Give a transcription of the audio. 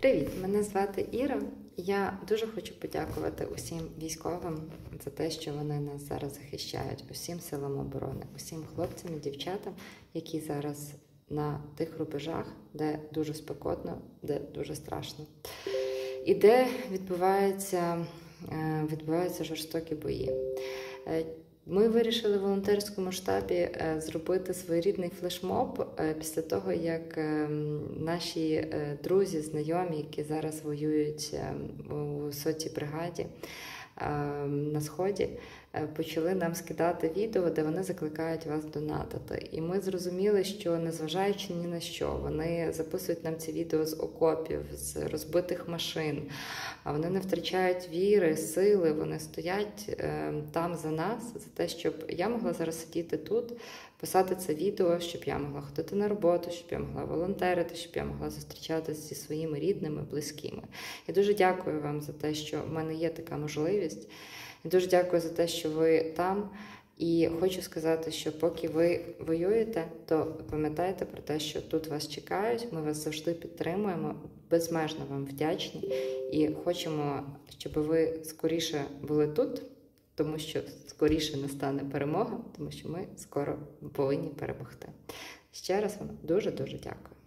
Привіт! Мене звати Іра. Я дуже хочу подякувати усім військовим за те, що вони нас зараз захищають, усім силам оборони, усім хлопцям і дівчатам, які зараз на тих рубежах, де дуже спекотно, де дуже страшно, і де відбуваються, е, відбуваються жорстокі бої. Ми вирішили в волонтерському штабі е, зробити своєрідний флешмоб е, після того, як е, наші друзі, знайомі, які зараз воюють у сотій бригаді на сході, почали нам скидати відео, де вони закликають вас донатити. І ми зрозуміли, що незважаючи ні на що, вони записують нам ці відео з окопів, з розбитих машин. А вони не втрачають віри, сили, вони стоять е, там за нас, за те, щоб я могла зараз сидіти тут, писати це відео, щоб я могла ходити на роботу, щоб я могла волонтерити, щоб я могла зустрічатися зі своїми рідними, близькими. Я дуже дякую вам за те, що в мене є така можливість. Я дуже дякую за те, що ви там. І хочу сказати, що поки ви воюєте, то пам'ятайте про те, що тут вас чекають. Ми вас завжди підтримуємо, безмежно вам вдячні і хочемо, щоб ви скоріше були тут, тому що скоріше настане перемога, тому що ми скоро повинні перемогти. Ще раз вам дуже дуже дякую.